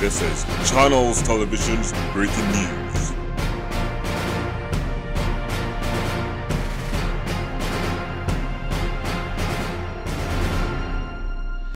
This is Channels Television's breaking news.